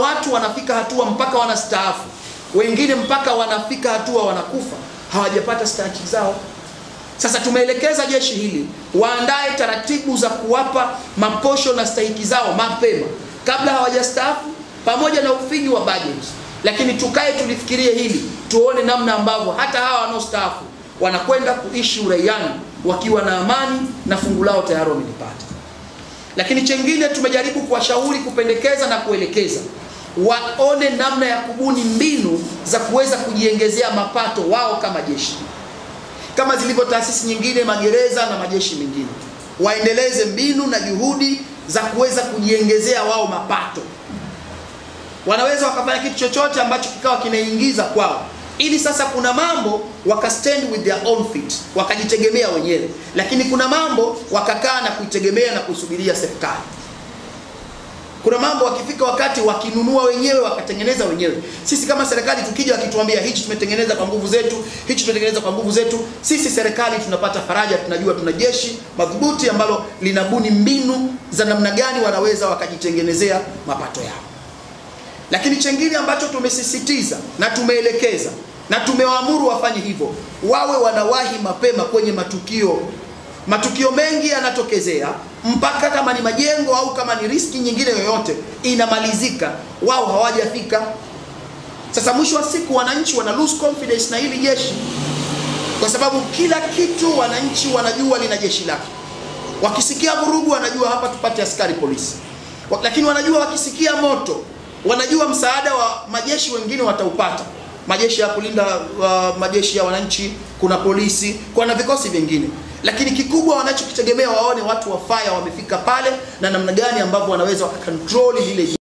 watu wanafika hatua mpaka wanastaafu, wengine mpaka wanafika hatua wanakufa, hawajapata stahiki zao. Sasa tumeelekeza jeshi hili waandae taratibu za kuwapa maposho na stahiki zao mapema kabla hawajastaafu, pamoja na ufinyu wa bajeti. Lakini tukae tulifikirie hili, tuone namna ambavyo hata hawa wanaostaafu wanakwenda kuishi uraiani wakiwa na amani na fungu lao tayari wamelipata. Lakini chengine tumejaribu kuwashauri, kupendekeza na kuelekeza. Waone namna ya kubuni mbinu za kuweza kujiengezea mapato wao kama jeshi. Kama zilivyo taasisi nyingine, magereza na majeshi mengine, waendeleze mbinu na juhudi za kuweza kujiengezea wao mapato. Wanaweza wakafanya kitu chochote ambacho kikawa kinaingiza kwao, ili sasa kuna mambo waka stand with their own feet, wakajitegemea wenyewe, lakini kuna mambo wakakaa na kuitegemea na kusubiria serikali. Kuna mambo wakifika wakati wakinunua wenyewe wakatengeneza wenyewe. Sisi kama serikali tukija wakituambia hichi tumetengeneza kwa nguvu zetu, hichi tumetengeneza kwa nguvu zetu, sisi serikali tunapata faraja, tunajua tuna jeshi madhubuti ambalo linabuni mbinu za namna gani wanaweza wakajitengenezea mapato yao. Lakini chengine ambacho tumesisitiza na tumeelekeza na tumewaamuru wafanye hivyo, wawe wanawahi mapema kwenye matukio. Matukio mengi yanatokezea. Mpaka kama ni majengo au kama ni riski nyingine yoyote inamalizika, wao hawajafika. Sasa mwisho wa siku wananchi wana lose confidence na hili jeshi, kwa sababu kila kitu wananchi wanajua lina jeshi lake. Wakisikia vurugu, wanajua hapa tupate askari polisi, lakini wanajua wakisikia moto, wanajua msaada wa majeshi wengine wataupata majeshi ya kulinda uh, majeshi ya wananchi, kuna polisi, kuna vikosi vingine, lakini kikubwa wanachokitegemea waone watu wa fire wamefika pale na namna gani ambavyo wanaweza wakakontroli lile